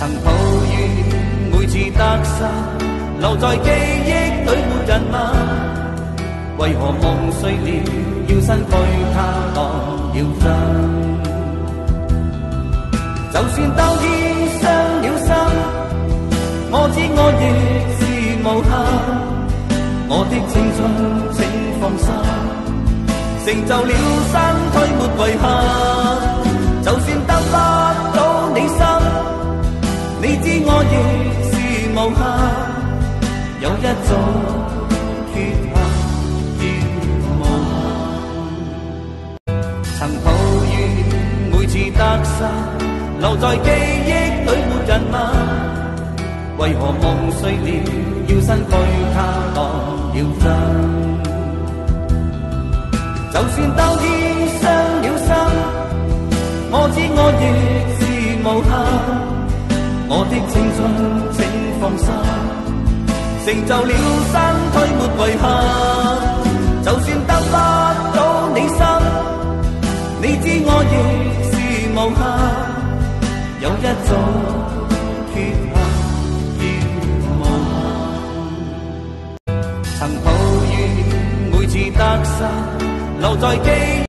曾抱怨每次得失留在记忆里没人问，为何梦碎了要身躯它当要真？就算当天伤了心，我知我亦是无憾，我的青春请放心，成就了身躯没遗憾。亦是无憾。有一种缺陷叫梦，曾抱怨每次得失留在记忆里没人问，为何梦碎了要失去它当了真？就算当天伤了心。我知我亦是无憾，我的青春请放心，成就了身躯没遗憾。就算得不到你心，你知我亦是无憾。有一种缺陷叫梦，曾抱怨每次得失留在记。